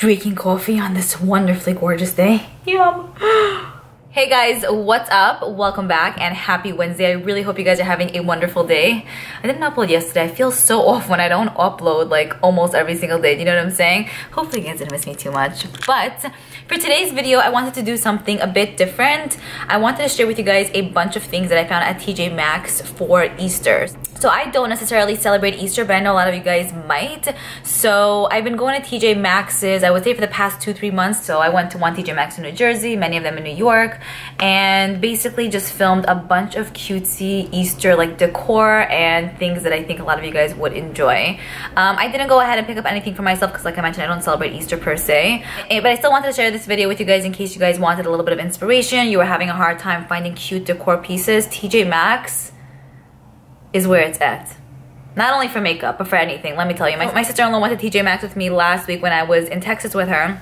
drinking coffee on this wonderfully gorgeous day. Yum! Hey guys, what's up? Welcome back and happy Wednesday. I really hope you guys are having a wonderful day. I didn't upload yesterday. I feel so off when I don't upload like almost every single day. You know what I'm saying? Hopefully you guys didn't miss me too much. But for today's video, I wanted to do something a bit different. I wanted to share with you guys a bunch of things that I found at TJ Maxx for Easter. So I don't necessarily celebrate Easter, but I know a lot of you guys might. So I've been going to TJ Maxx's, I would say for the past two, three months. So I went to one TJ Maxx in New Jersey, many of them in New York, and basically just filmed a bunch of cutesy Easter like decor and things that I think a lot of you guys would enjoy. Um, I didn't go ahead and pick up anything for myself because like I mentioned, I don't celebrate Easter per se. Eh, but I still wanted to share this video with you guys in case you guys wanted a little bit of inspiration, you were having a hard time finding cute decor pieces. TJ Maxx is where it's at. Not only for makeup, but for anything. Let me tell you. My, oh. my sister-in-law went to TJ Maxx with me last week when I was in Texas with her.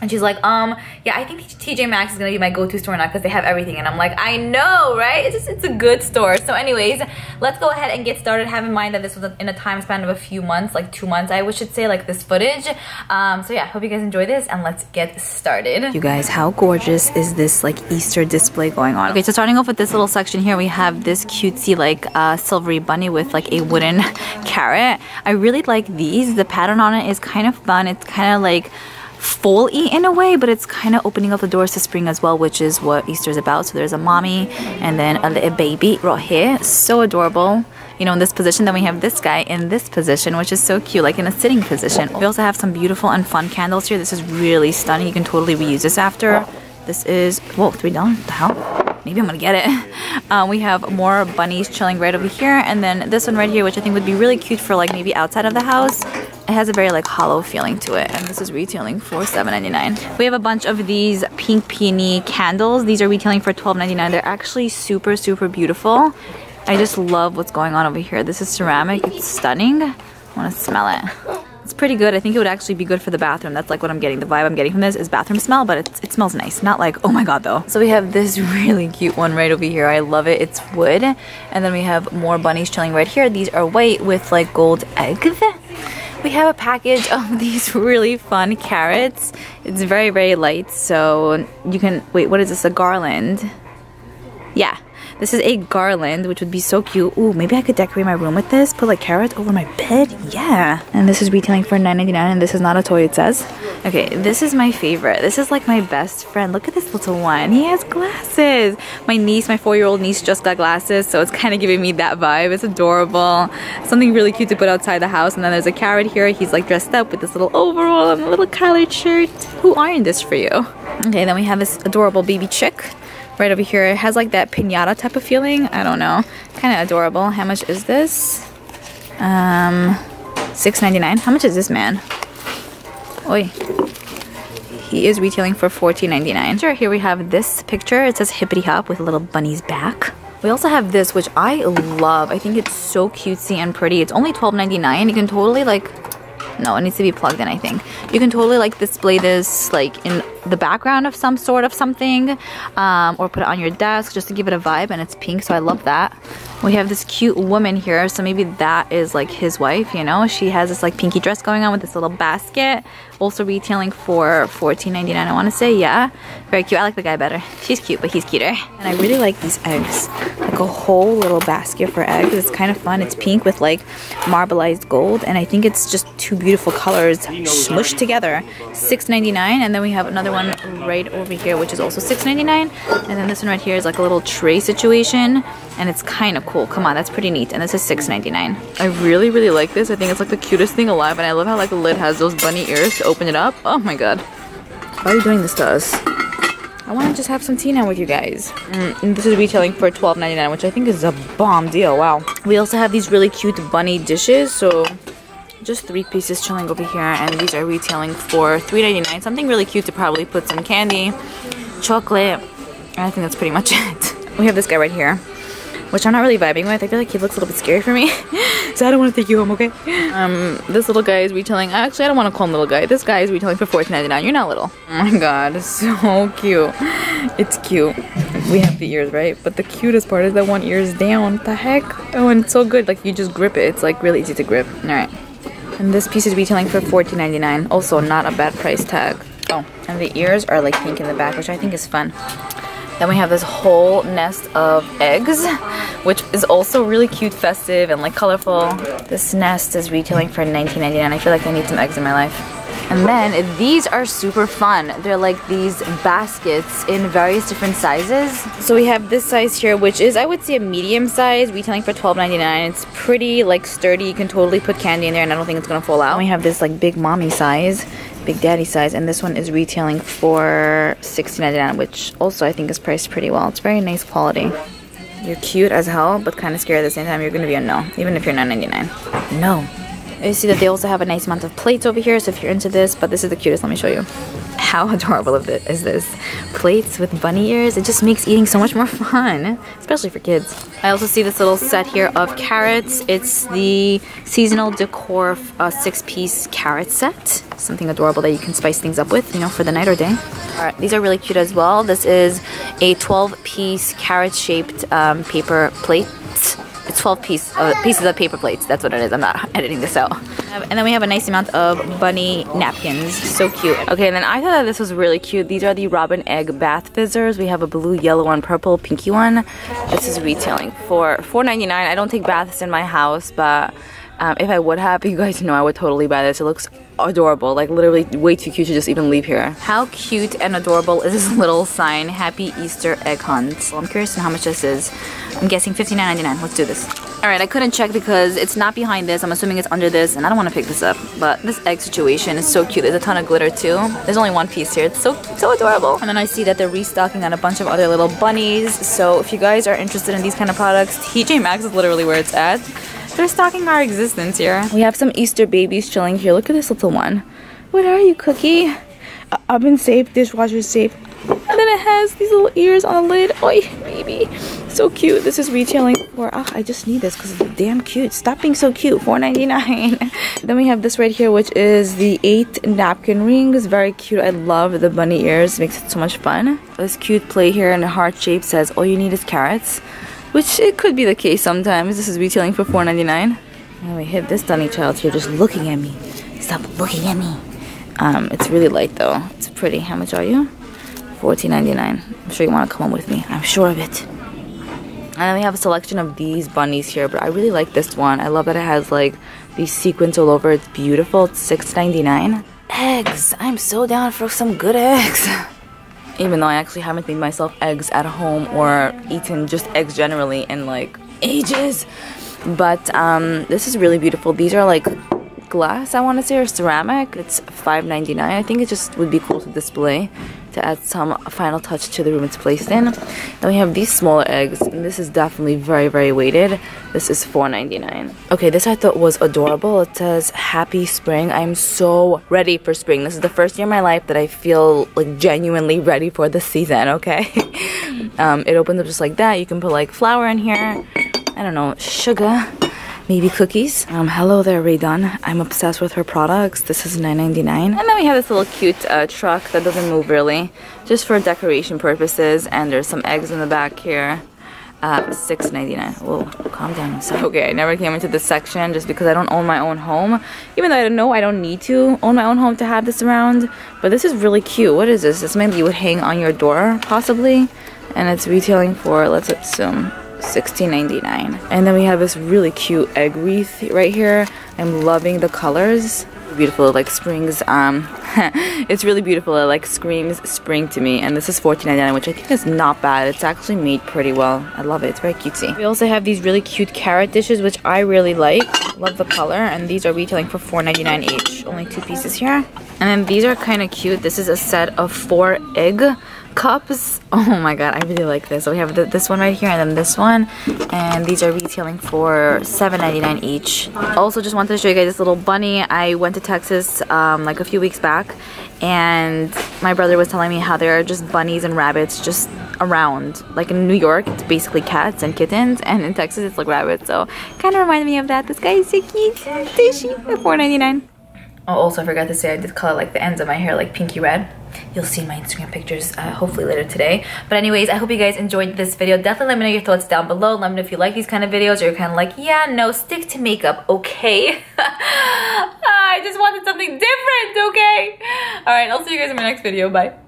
And she's like, um, yeah, I think TJ Maxx is gonna be my go-to store now because they have everything. And I'm like, I know, right? It's just, it's a good store. So anyways, let's go ahead and get started. Have in mind that this was in a time span of a few months, like two months, I wish should say, like this footage. Um, so yeah, hope you guys enjoy this and let's get started. You guys, how gorgeous is this like Easter display going on? Okay, so starting off with this little section here, we have this cutesy like uh, silvery bunny with like a wooden carrot. I really like these. The pattern on it is kind of fun. It's kind of like fall-y in a way, but it's kind of opening up the doors to spring as well, which is what Easter is about. So there's a mommy and then a little baby right here. So adorable. You know, in this position, then we have this guy in this position, which is so cute, like in a sitting position. We also have some beautiful and fun candles here. This is really stunning. You can totally reuse this after. This is, whoa, three dollars, the hell? maybe I'm gonna get it. Um, we have more bunnies chilling right over here and then this one right here which I think would be really cute for like maybe outside of the house. It has a very like hollow feeling to it and this is retailing for $7.99. We have a bunch of these pink peony candles. These are retailing for $12.99. They're actually super super beautiful. I just love what's going on over here. This is ceramic. It's stunning. I want to smell it. It's pretty good. I think it would actually be good for the bathroom. That's like what I'm getting. The vibe I'm getting from this is bathroom smell, but it, it smells nice. Not like, oh my god though. So we have this really cute one right over here. I love it. It's wood. And then we have more bunnies chilling right here. These are white with like gold eggs. We have a package of these really fun carrots. It's very, very light. So you can, wait, what is this? A garland. This is a garland, which would be so cute. Ooh, maybe I could decorate my room with this. Put like carrots over my bed. Yeah. And this is retailing for $9.99 and this is not a toy, it says. Okay, this is my favorite. This is like my best friend. Look at this little one. He has glasses. My niece, my four-year-old niece just got glasses, so it's kind of giving me that vibe. It's adorable. Something really cute to put outside the house. And then there's a carrot here. He's like dressed up with this little overall and a little collared shirt. Who ironed this for you? Okay, then we have this adorable baby chick right over here. It has like that pinata type of feeling. I don't know. Kind of adorable. How much is this? Um, $6.99. How much is this man? Oi. He is retailing for $14.99. Sure, here we have this picture. It says hippity hop with a little bunny's back. We also have this, which I love. I think it's so cutesy and pretty. It's only $12.99. You can totally like no, it needs to be plugged in, I think. You can totally like display this like in the background of some sort of something um, or put it on your desk just to give it a vibe and it's pink, so I love that. We have this cute woman here, so maybe that is like his wife, you know? She has this like pinky dress going on with this little basket. Also retailing for $14.99, I want to say, yeah. Very cute. I like the guy better. She's cute, but he's cuter. And I really like these eggs. Like a whole little basket for eggs. It's kind of fun. It's pink with like marbleized gold. And I think it's just two beautiful colors smushed together. $6.99. And then we have another one right over here, which is also $6.99. And then this one right here is like a little tray situation. And it's kind of cool. Come on, that's pretty neat. And this is $6.99. I really, really like this. I think it's like the cutest thing alive. And I love how like the lid has those bunny ears open it up. Oh my god. Why are you doing this to us? I want to just have some tea now with you guys. Mm, this is retailing for $12.99, which I think is a bomb deal. Wow. We also have these really cute bunny dishes. So just three pieces chilling over here. And these are retailing for $3.99. Something really cute to probably put some candy, chocolate. And I think that's pretty much it. We have this guy right here which I'm not really vibing with. I feel like he looks a little bit scary for me. so I don't want to take you home, okay? Um, this little guy is retailing, actually I don't want to call him little guy. This guy is retailing for $14.99. You're not little. Oh my god, so cute. It's cute. We have the ears, right? But the cutest part is that one ear is down. What the heck? Oh, and it's so good. Like you just grip it. It's like really easy to grip. All right. And this piece is retailing for $14.99. Also not a bad price tag. Oh, and the ears are like pink in the back, which I think is fun. Then we have this whole nest of eggs, which is also really cute, festive, and like colorful. This nest is retailing for $19.99. I feel like I need some eggs in my life. And then these are super fun. They're like these baskets in various different sizes. So we have this size here, which is I would say a medium size, retailing for $12.99. It's pretty like sturdy. You can totally put candy in there and I don't think it's gonna fall out. And we have this like big mommy size, big daddy size, and this one is retailing for $16.99, which also I think is priced pretty well. It's very nice quality. You're cute as hell, but kind of scary at the same time. You're gonna be a no, even if you're $9.99. No. You see that they also have a nice amount of plates over here, so if you're into this, but this is the cutest, let me show you. How adorable is this? Plates with bunny ears, it just makes eating so much more fun, especially for kids. I also see this little set here of carrots. It's the seasonal decor uh, six-piece carrot set. Something adorable that you can spice things up with, you know, for the night or day. Alright, these are really cute as well. This is a 12-piece carrot-shaped um, paper plate 12 piece, uh, pieces of paper plates. That's what it is. I'm not editing this out. And then we have a nice amount of bunny napkins. So cute. Okay, and then I thought that this was really cute. These are the Robin Egg Bath Fizzers. We have a blue, yellow one, purple, pinky one. This is retailing for $4.99. I don't take baths in my house, but um, if I would have, you guys know I would totally buy this. It looks adorable, like literally way too cute to just even leave here. How cute and adorable is this little sign, Happy Easter Egg Hunt. Well, I'm curious to how much this is. I'm guessing $59.99. Let's do this. Alright, I couldn't check because it's not behind this. I'm assuming it's under this and I don't want to pick this up. But this egg situation is so cute. There's a ton of glitter too. There's only one piece here. It's so, so adorable. And then I see that they're restocking on a bunch of other little bunnies. So if you guys are interested in these kind of products, TJ Maxx is literally where it's at. They're stalking our existence here. We have some Easter babies chilling here. Look at this little one. What are you, Cookie? Uh, oven safe, dishwasher safe. And then it has these little ears on the lid. Oi, baby. So cute. This is retailing for, oh, I just need this because it's damn cute. Stop being so cute. $4.99. then we have this right here, which is the eight napkin rings. Very cute. I love the bunny ears. Makes it so much fun. This cute plate here in a heart shape says, all you need is carrots. Which it could be the case sometimes. This is retailing for $4.99. And we hit this Dunny child here just looking at me. Stop looking at me. Um, it's really light though. It's pretty. How much are you? $14.99. I'm sure you want to come on with me. I'm sure of it. And then we have a selection of these bunnies here, but I really like this one. I love that it has like these sequins all over. It's beautiful. It's $6.99. Eggs. I'm so down for some good eggs. even though I actually haven't made myself eggs at home or eaten just eggs generally in like ages. But um, this is really beautiful. These are like glass, I want to say, or ceramic. It's $5.99. I think it just would be cool to display to add some final touch to the room it's placed in. Then we have these smaller eggs, and this is definitely very, very weighted. This is $4.99. Okay, this I thought was adorable. It says, Happy Spring. I'm so ready for spring. This is the first year in my life that I feel like genuinely ready for the season, okay? um, it opens up just like that. You can put like flour in here. I don't know, sugar maybe cookies. Um, hello there, Rae Dunn. I'm obsessed with her products. This is $9.99. And then we have this little cute uh, truck that doesn't move really, just for decoration purposes. And there's some eggs in the back here. Uh, $6.99. Whoa, calm down. So, okay, I never came into this section just because I don't own my own home. Even though I don't know I don't need to own my own home to have this around. But this is really cute. What is this? This maybe you would hang on your door, possibly. And it's retailing for, let's assume, $16.99. And then we have this really cute egg wreath right here. I'm loving the colors. Beautiful, like springs. Um, it's really beautiful. It like screams spring to me. And this is $14.99, which I think is not bad. It's actually made pretty well. I love it. It's very cutesy. We also have these really cute carrot dishes, which I really like. Love the color. And these are retailing for $4.99 each. Only two pieces here. And then these are kind of cute. This is a set of four egg cups. Oh my god, I really like this. So we have the, this one right here and then this one. And these are retailing for $7.99 each. Also just wanted to show you guys this little bunny. I went to Texas um, like a few weeks back and my brother was telling me how there are just bunnies and rabbits just around. Like in New York, it's basically cats and kittens, and in Texas, it's like rabbits. So kind of reminded me of that. This guy is so cute. Fishy. $4.99. Oh, also I forgot to say I did color like the ends of my hair like pinky red. you'll see my Instagram pictures uh, hopefully later today. But anyways, I hope you guys enjoyed this video. Definitely let me know your thoughts down below. Let me know if you like these kind of videos or you're kind of like, yeah, no, stick to makeup, okay? I just wanted something different, okay? All right, I'll see you guys in my next video. Bye.